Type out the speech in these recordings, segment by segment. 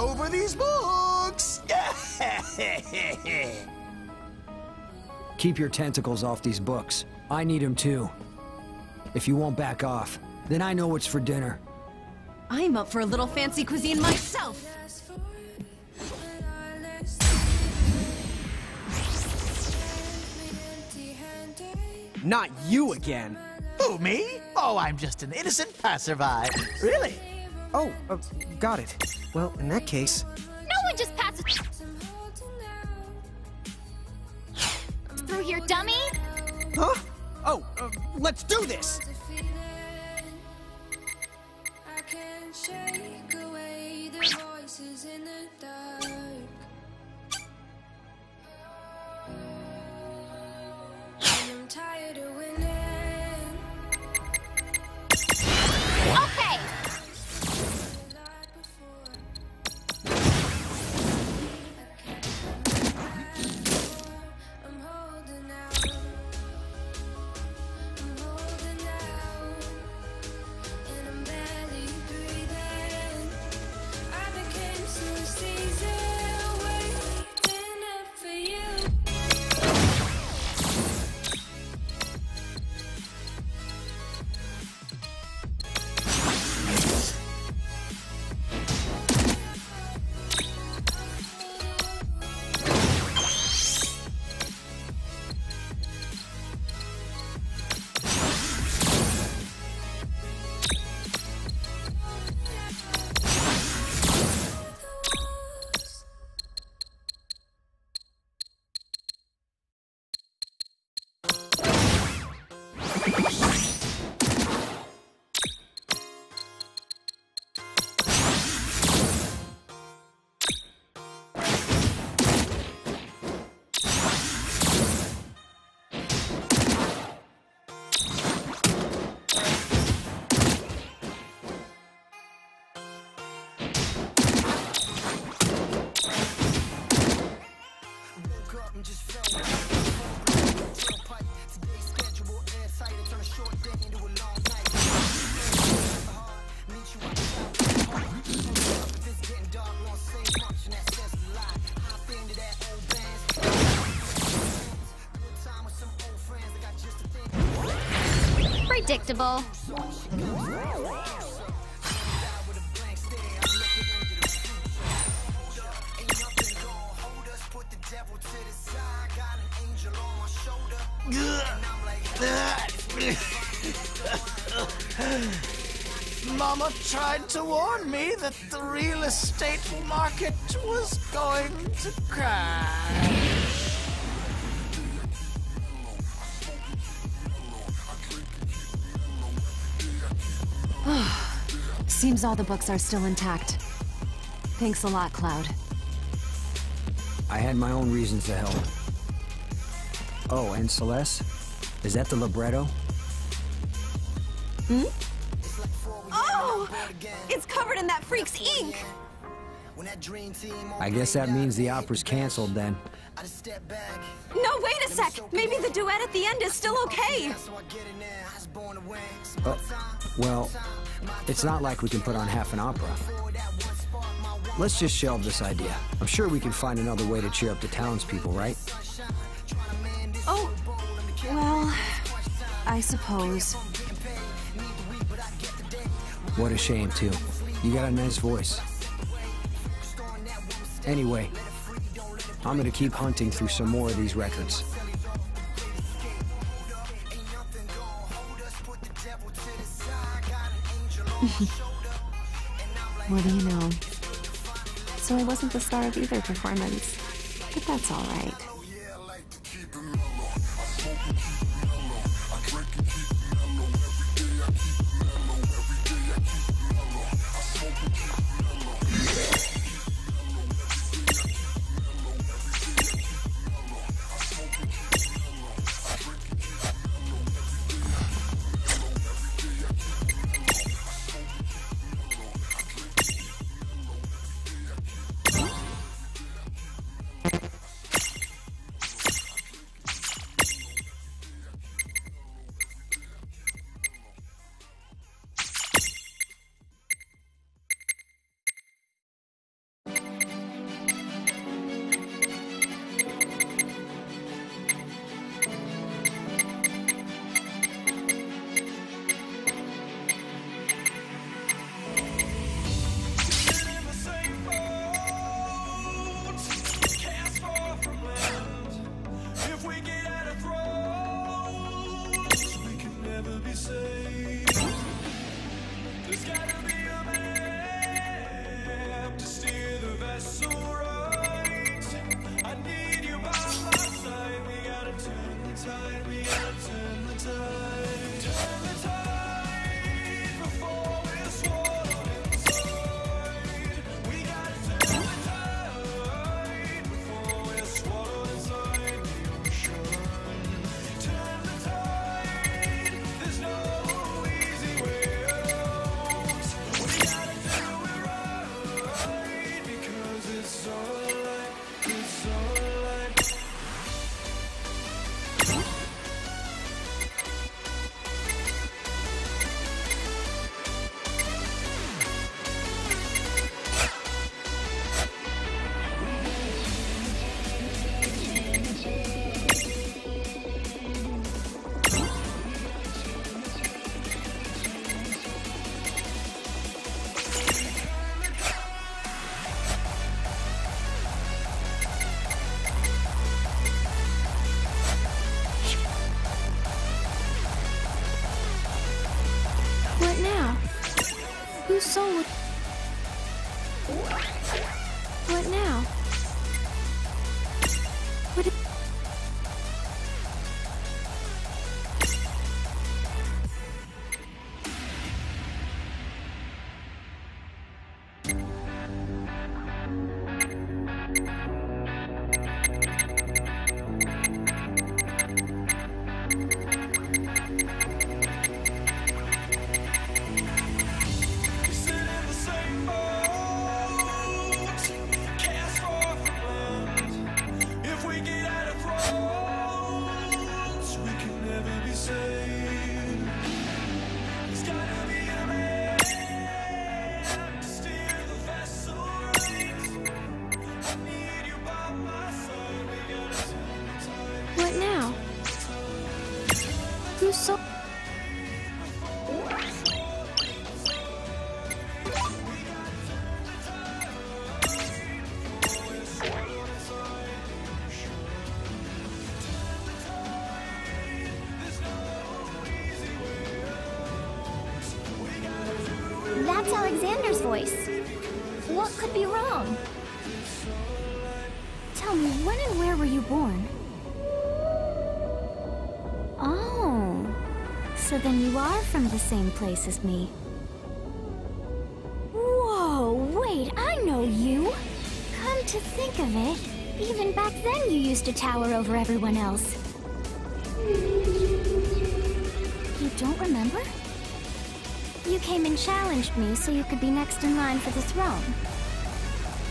over these books! Keep your tentacles off these books. I need them too. If you won't back off, then I know what's for dinner. I'm up for a little fancy cuisine myself. Not you again. Who, me? Oh, I'm just an innocent passerby. Really? Oh, uh, got it. Well, in that case, No one just passes through here, dummy. huh? Oh, uh, let's do this. I Predictable. Seems all the books are still intact. Thanks a lot, Cloud. I had my own reasons to help. Oh, and Celeste? Is that the libretto? Hmm? Oh! It's covered in that freak's ink! I guess that means the opera's canceled then. No, wait a sec! Maybe the duet at the end is still okay! Uh, well, it's not like we can put on half an opera. Let's just shelve this idea. I'm sure we can find another way to cheer up the townspeople, right? Oh, well, I suppose. What a shame, too. You got a nice voice. Anyway, I'm gonna keep hunting through some more of these records. What do you know? So I wasn't the star of either performance. But that's all right. Same place as me. Whoa, wait, I know you. Come to think of it, even back then you used to tower over everyone else. You don't remember? You came and challenged me so you could be next in line for the throne.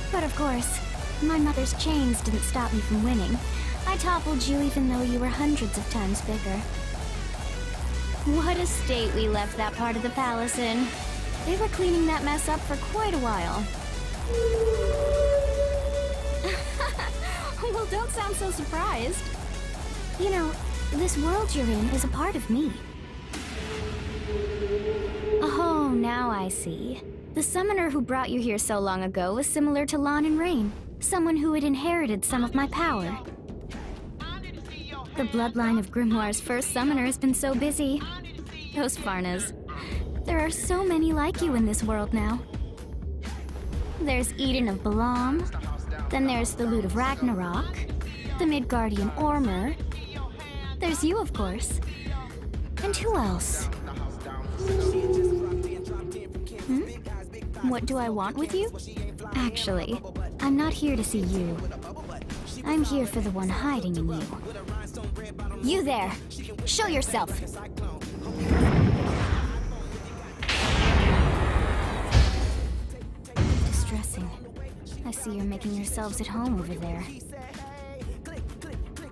But of course, my mother's chains didn't stop me from winning. I toppled you even though you were hundreds of times bigger. What a state we left that part of the palace in. They were cleaning that mess up for quite a while. well, don't sound so surprised. You know, this world you're in is a part of me. Oh, now I see. The summoner who brought you here so long ago was similar to Lann and Reynn, someone who had inherited some of my power. The bloodline of Grymoire's first summoner has been so busy. Those Farnas. There are so many like you in this world now. There's Eden of Balamb, then there's the Lute of Ragnarok, the Midgardsormr. There's you, of course. And who else? Hmm? What do I want with you? Actually, I'm not here to see you. I'm here for the one hiding in you. You there! Show yourself! Distressing. I see you're making yourselves at home over there.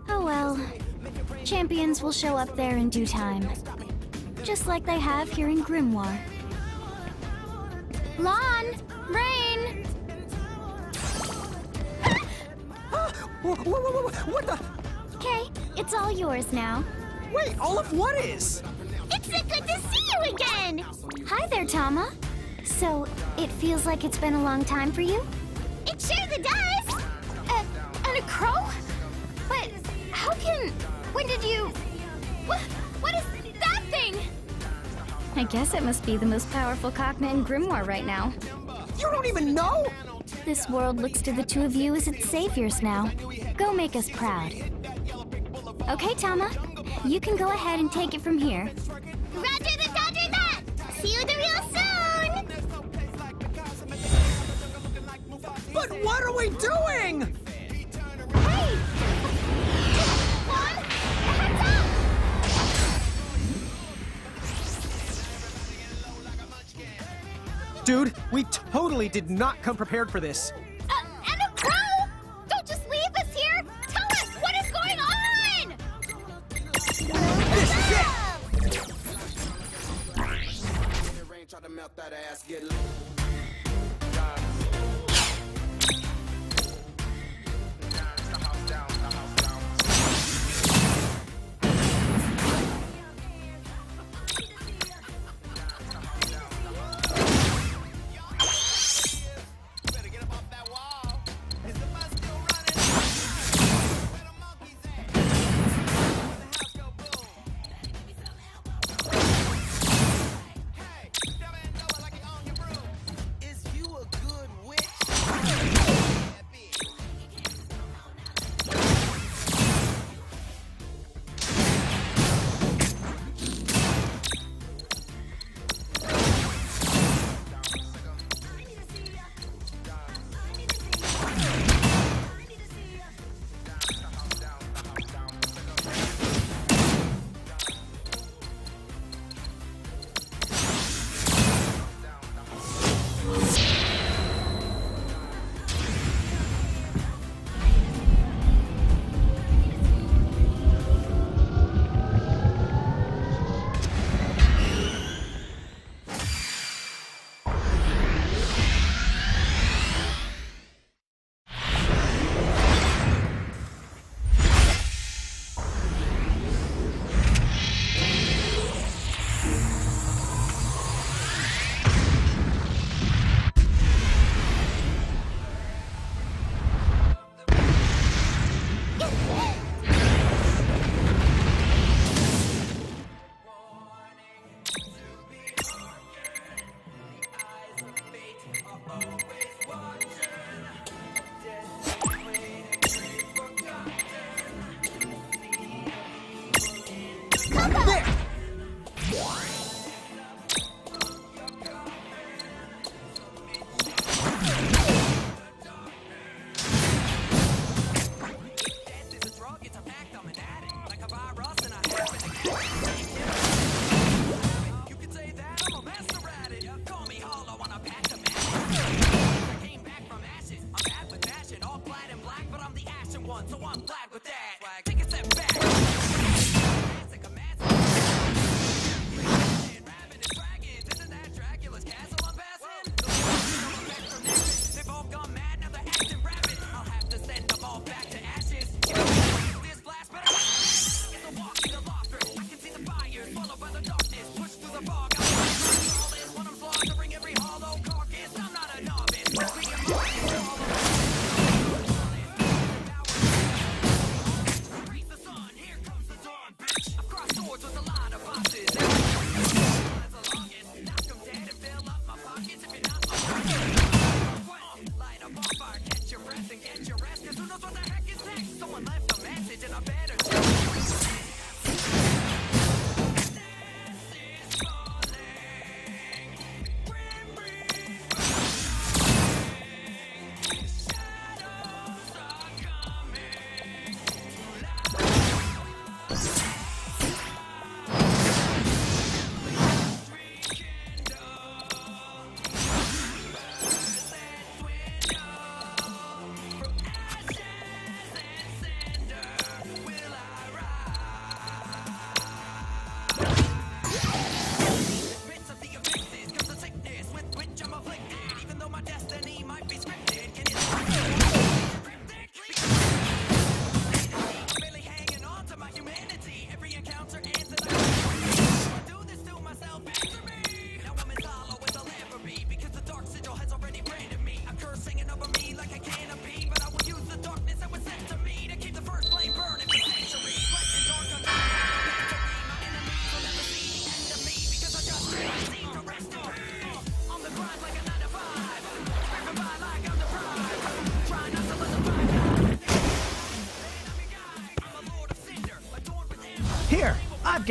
Oh well. Champions will show up there in due time. Just like they have here in Grymoire. Lann! Reynn! What the? Okay, it's all yours now. Wait, all of what is? It's so good to see you again! Hi there, Tama. So, it feels like it's been a long time for you? It sure does! Uh, and a crow? But how can... When did you... What, what is that thing? I guess it must be the most powerful cognate in Grymoire right now. You don't even know? This world looks to the two of you as its saviors now. Go make us proud. Okay, Tama. You can go ahead and take it from here. Roger the Dodger that! See you the real soon! But what are we doing? Dude, we totally did not come prepared for this.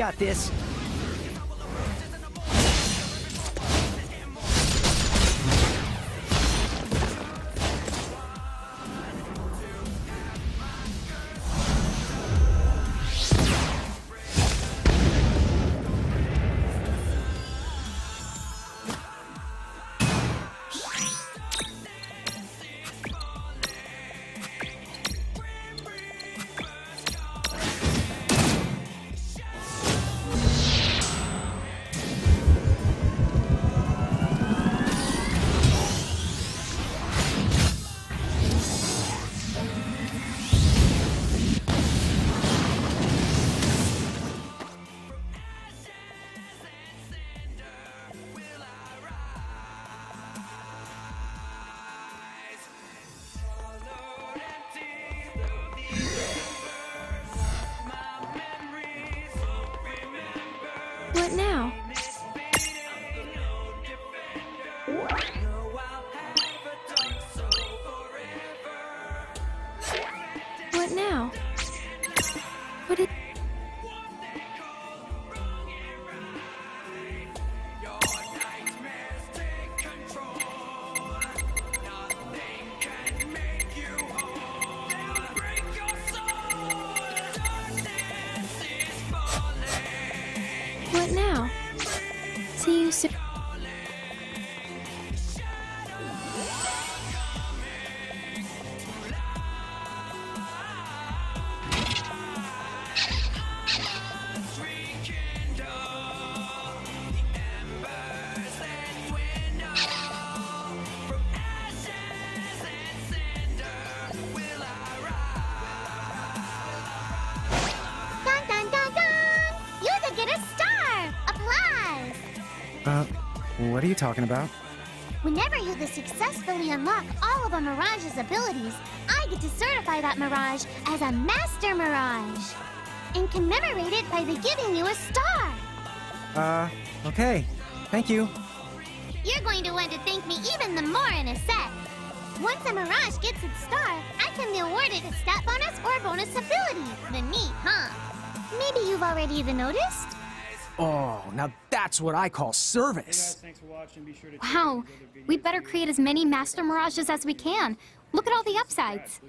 got this. What are you talking about? Whenever you successfully unlock all of a Mirage's abilities, I get to certify that Mirage as a Master Mirage and commemorate it by giving you a star. Uh, okay. Thank you. You're going to want to thank me even the more in a sec. Once a Mirage gets its star, I can be awarded a stat bonus or bonus ability. The neat, huh? Maybe you've already even noticed? Oh, now that's what I call service. Hey guys, Be sure wow, we better create as many master mirages as we can. Look at all the upsides.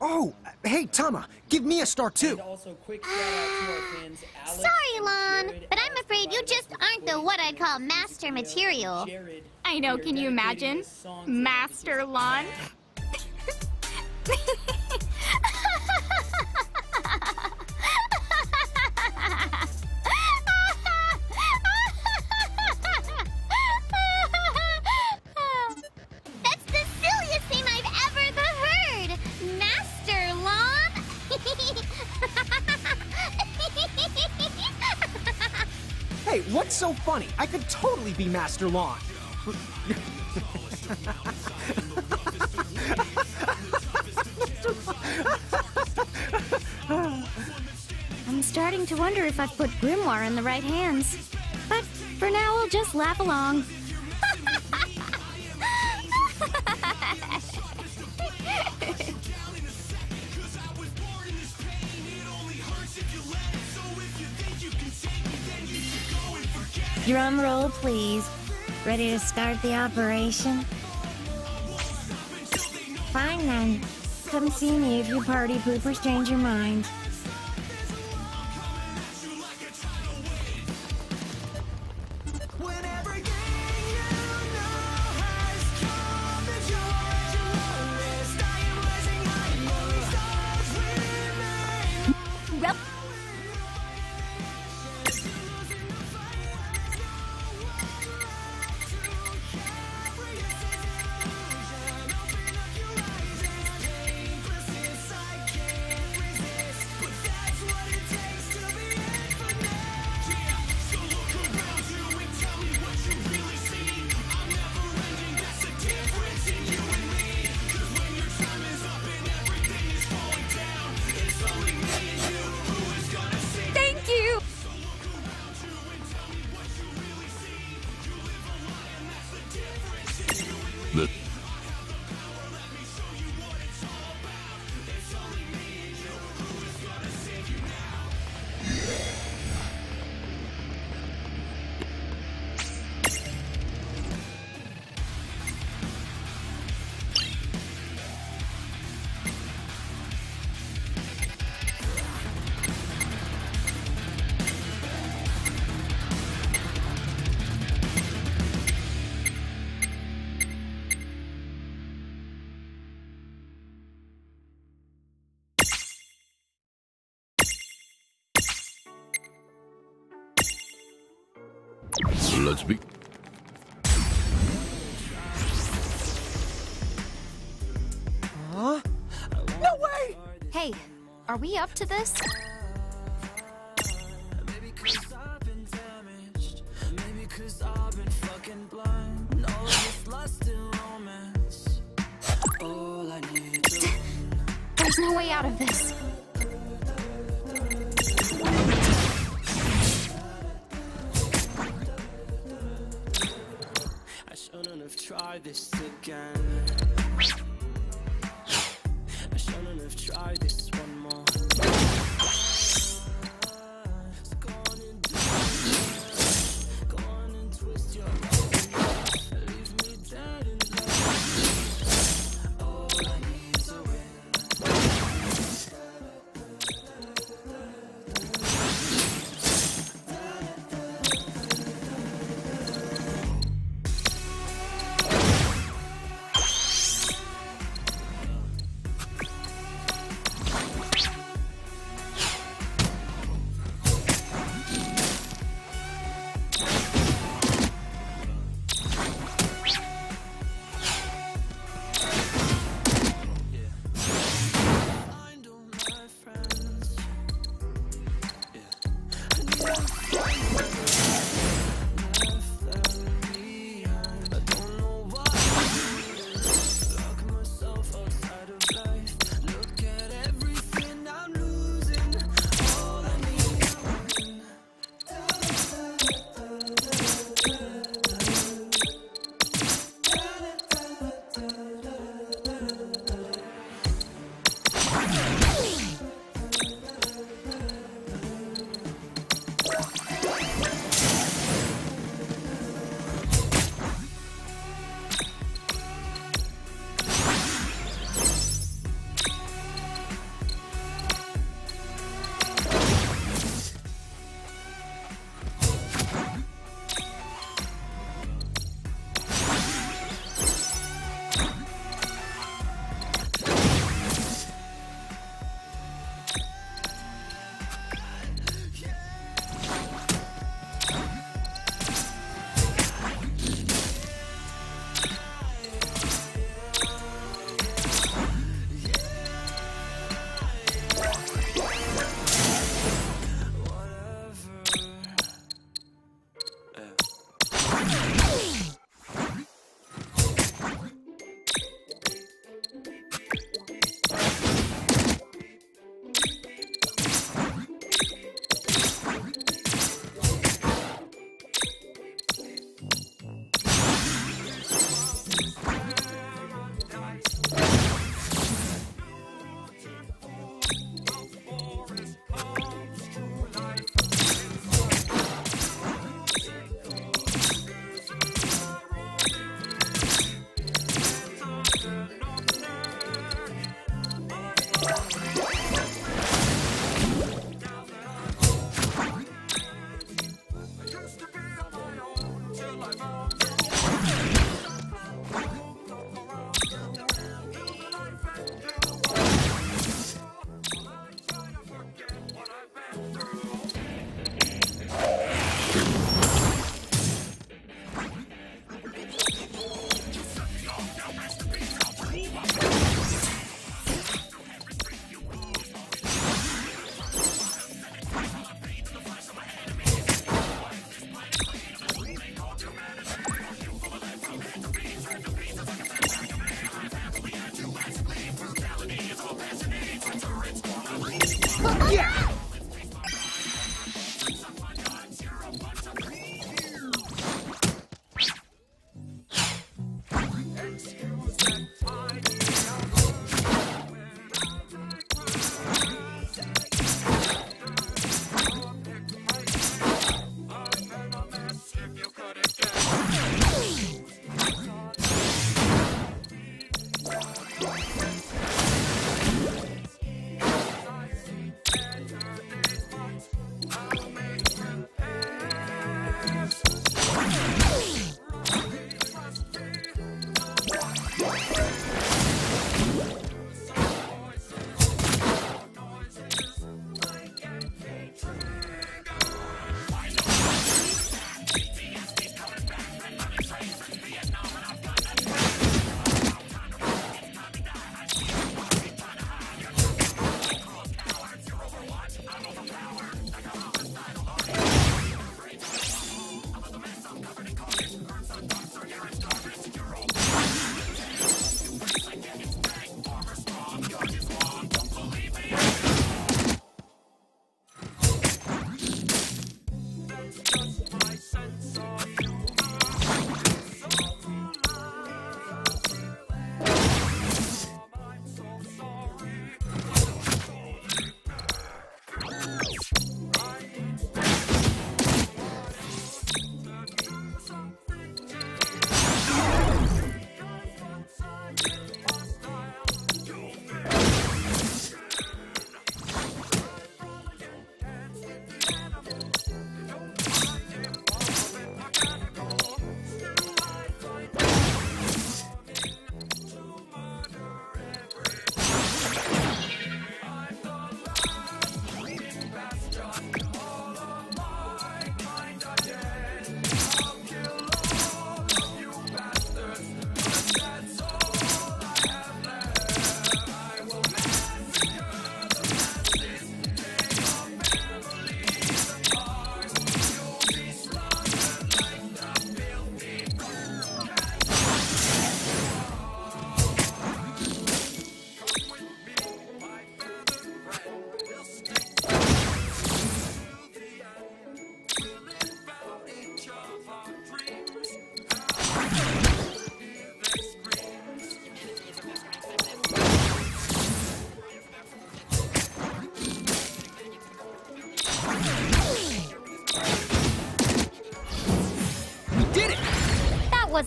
Oh, hey, Tama, give me a star too. Also, fans, ah, Alex, Sorry, Lann, but I'm afraid you just aren't the what I call master material. I know, can you imagine? Master Lann? I could totally be Master Lann. I'm starting to wonder if I've put Grymoire in the right hands. But for now, we'll just laugh along. Drum roll, please. Ready to start the operation? Fine then. Come see me if you party poopers change your mind. Hey, are we up to this? Maybe cause I've been damaged. Maybe cause I've been fucking blind. All of this lust and romance. All I need to There's no way out of this. I shouldn't have tried this again. Have tried this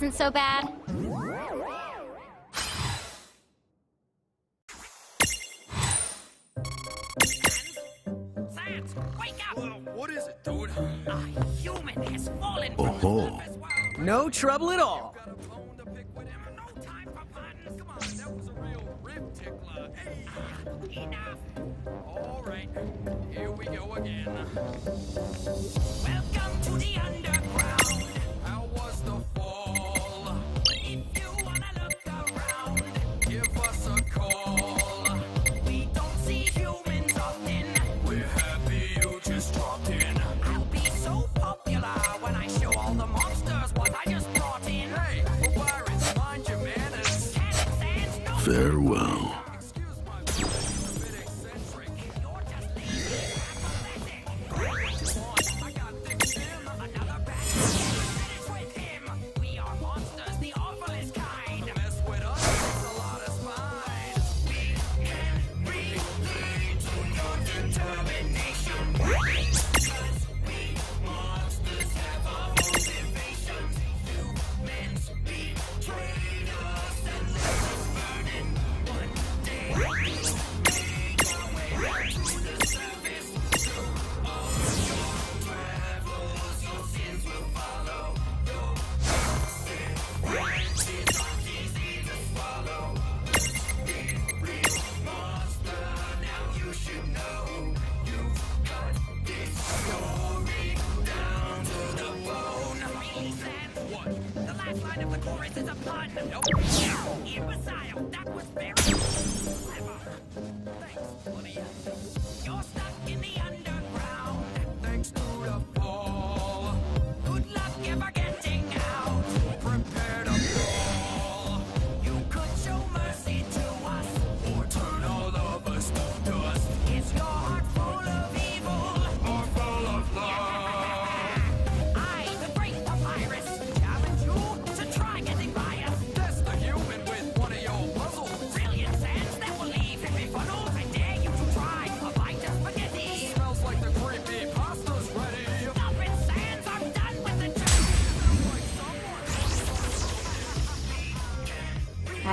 wasn't so bad. Wake up! Well, what is it, dude? A human has fallen oh ho! the No trouble at all. Enough! All right, here we go again. Welcome to the under.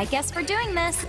I guess we're doing this.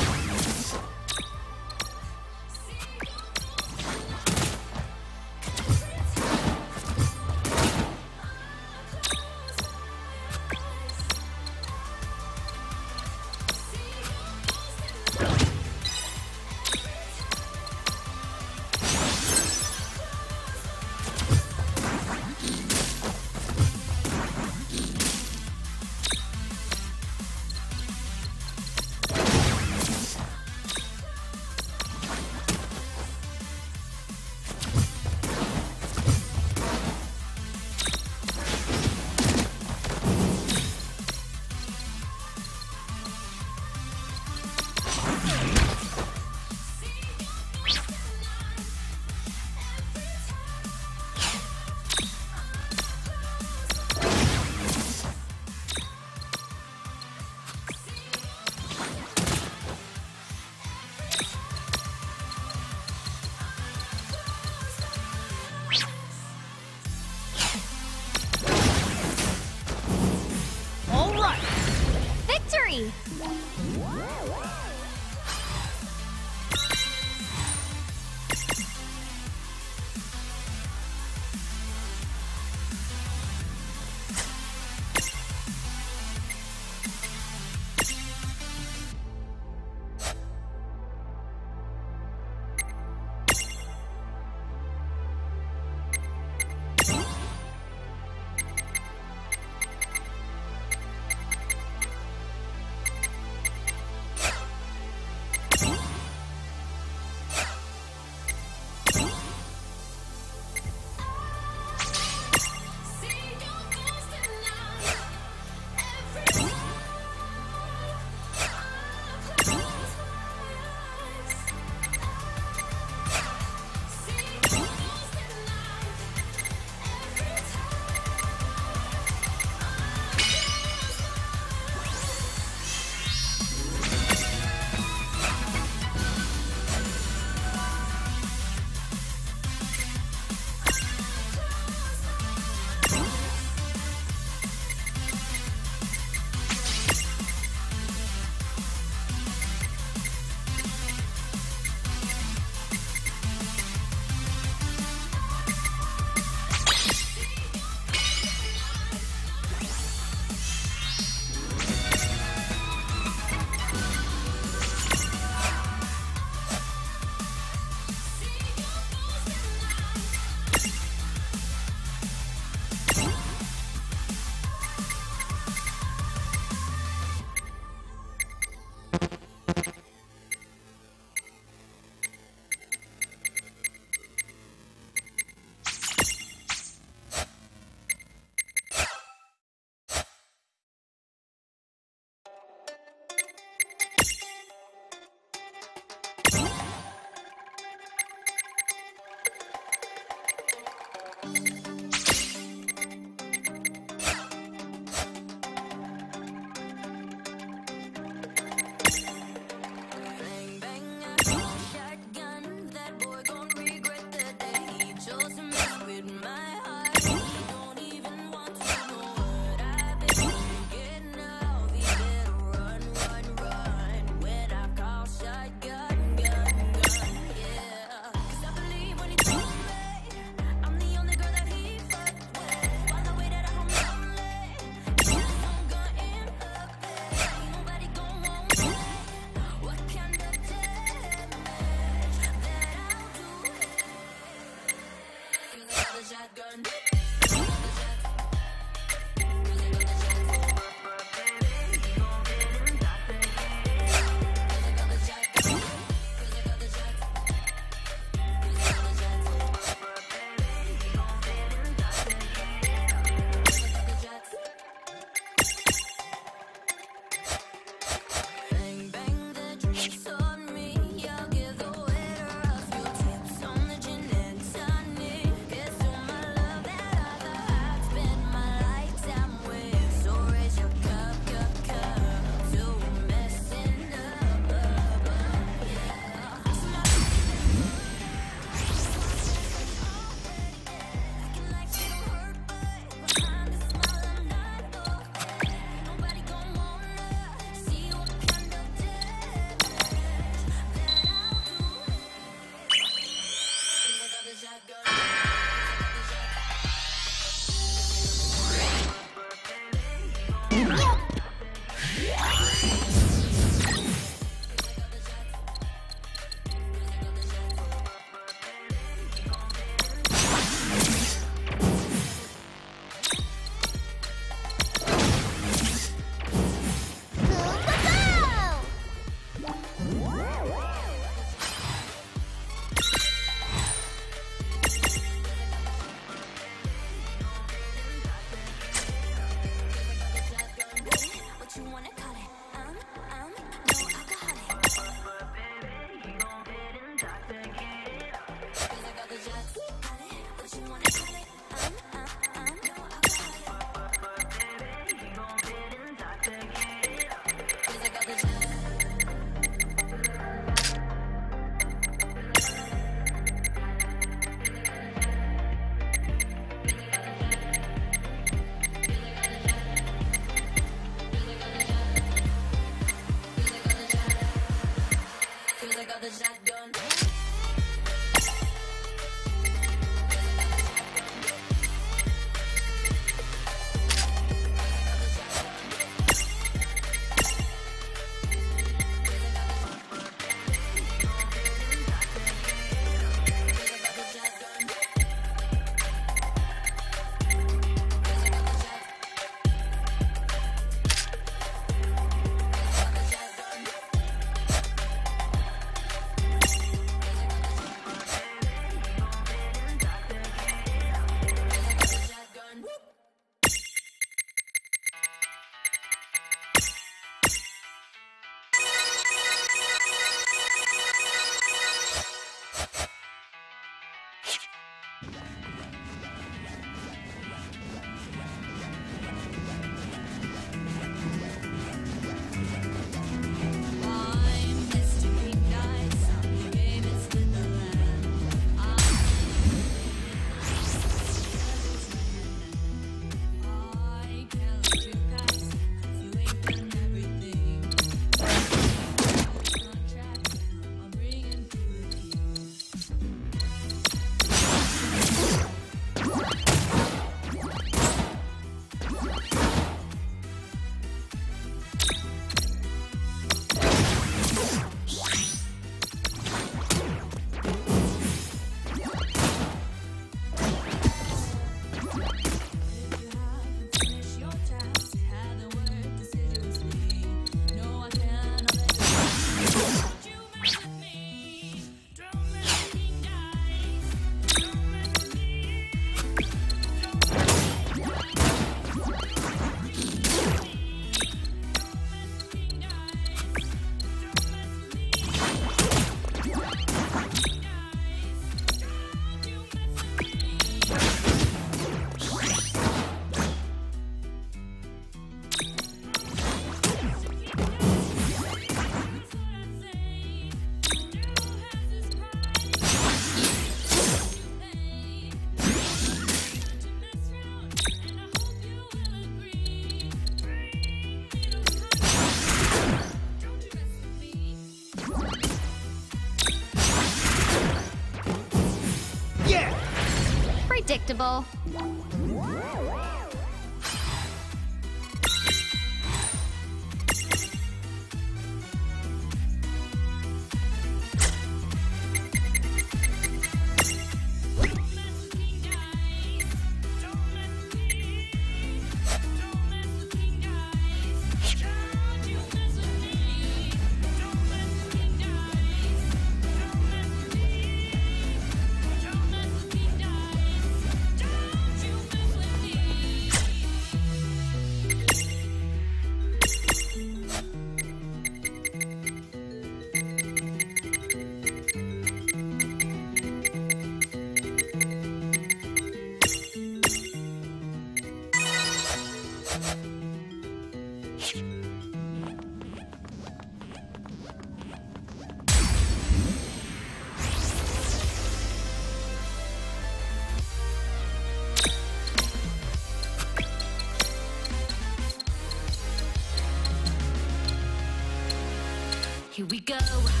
Here we go,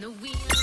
the wheel.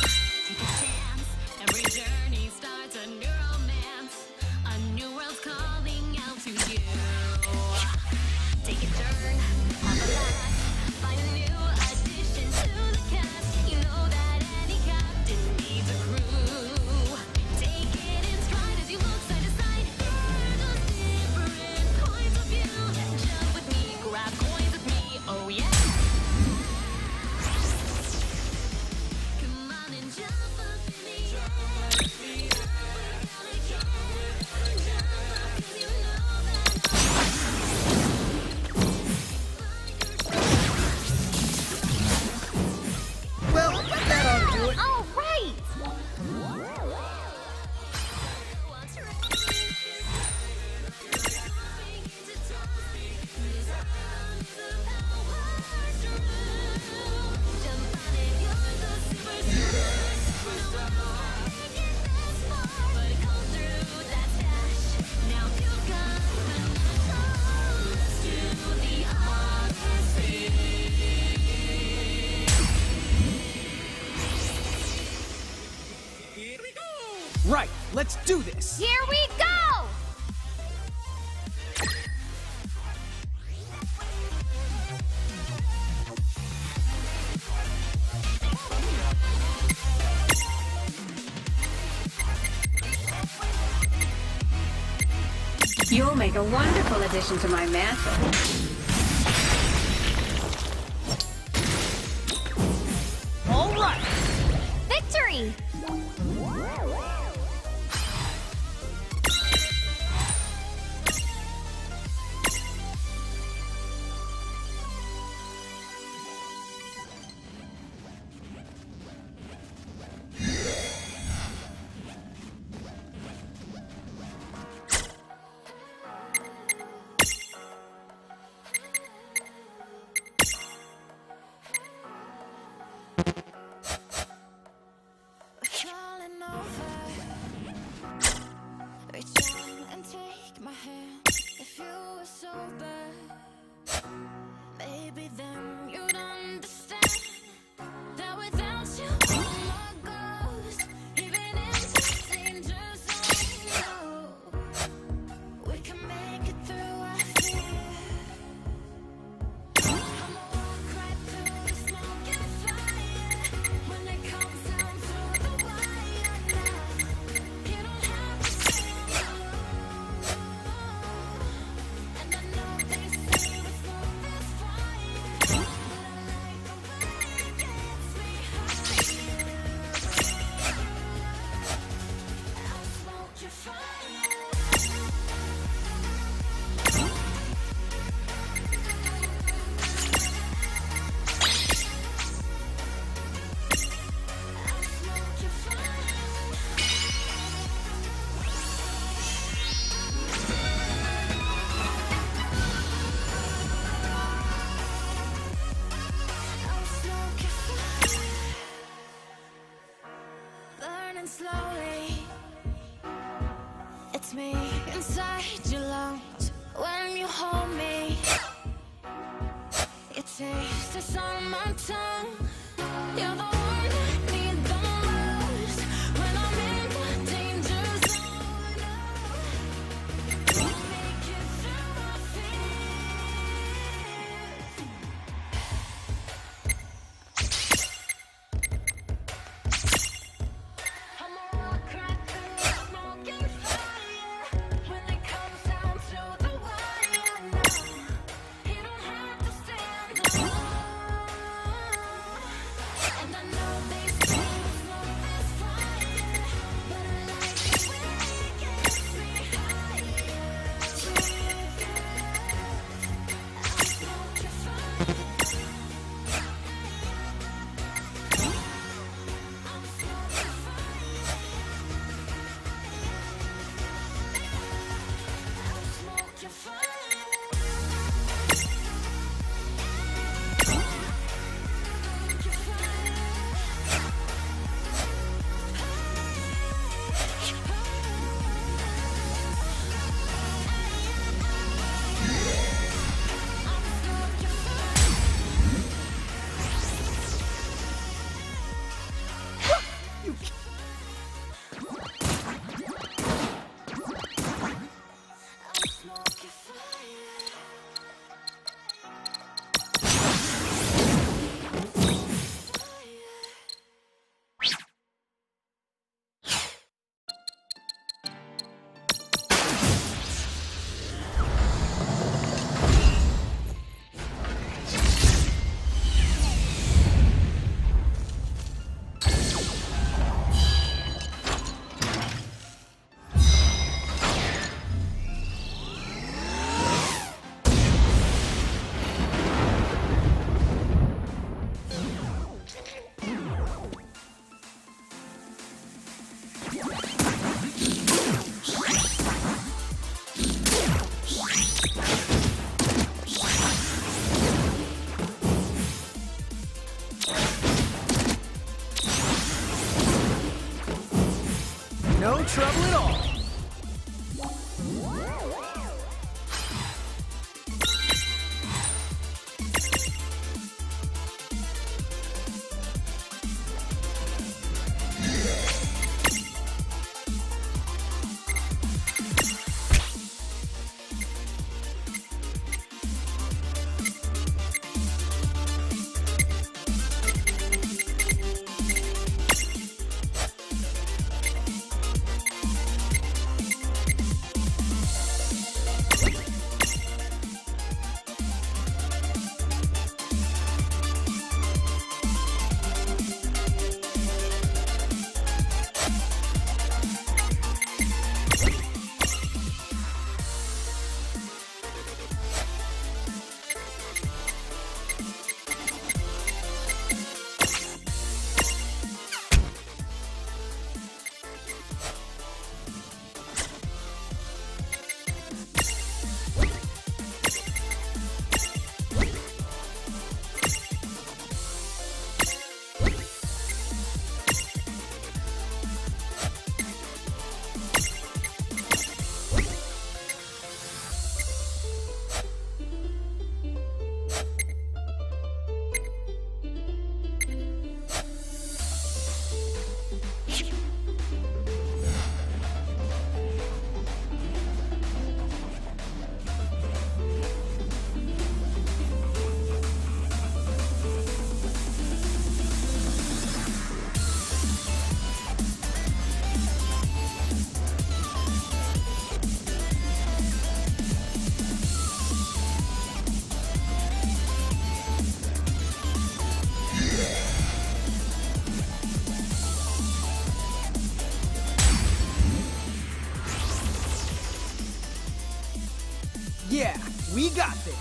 a wonderful addition to my mantle. All right! Victory! and slowly It's me inside your lungs. When you hold me It tastes on my tongue. You're the one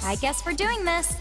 I guess we're doing this.